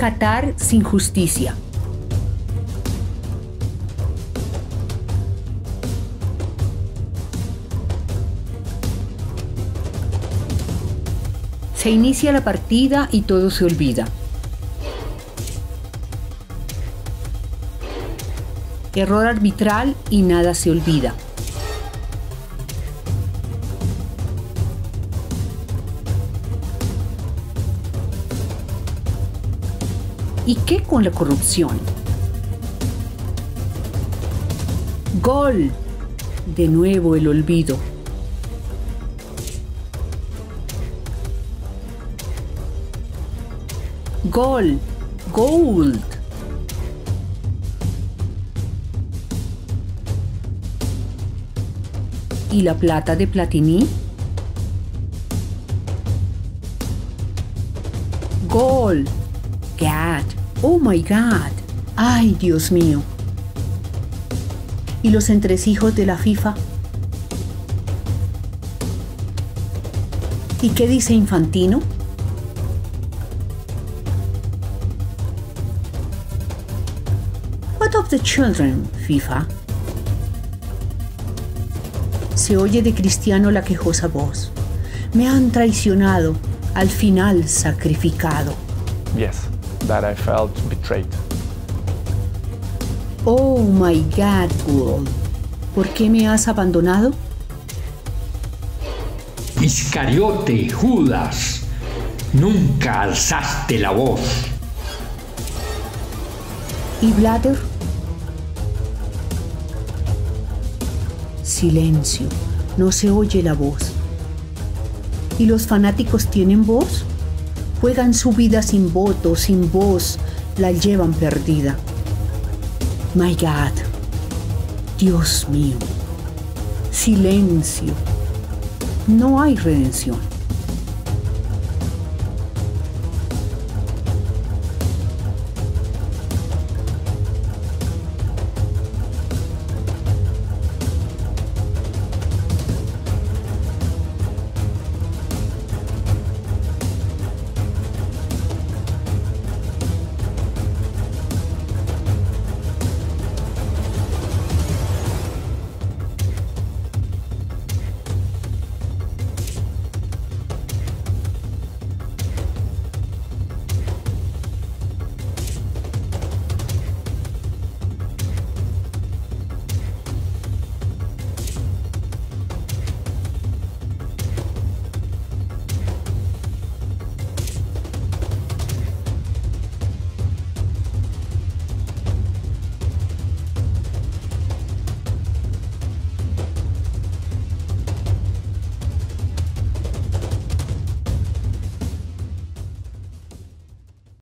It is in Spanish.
Qatar sin justicia. Se inicia la partida y todo se olvida. Error arbitral y nada se olvida. ¿Y qué con la corrupción? Gol. De nuevo el olvido. Gol. Gold. ¿Y la plata de Platini? Gol. God. Oh my God. Ay, Dios mío. ¿Y los entresijos de la FIFA? ¿Y qué dice Infantino? What of the children, FIFA? Se oye de Cristiano la quejosa voz. Me han traicionado, al final sacrificado. Yes, that I felt betrayed. Oh my God, Google. ¿Por qué me has abandonado? Iscariote, Judas, nunca alzaste la voz. ¿Y Blatter? Silencio, no se oye la voz. ¿Y los fanáticos tienen voz? Juegan su vida sin voto, sin voz, la llevan perdida. My God, Dios mío, silencio, no hay redención.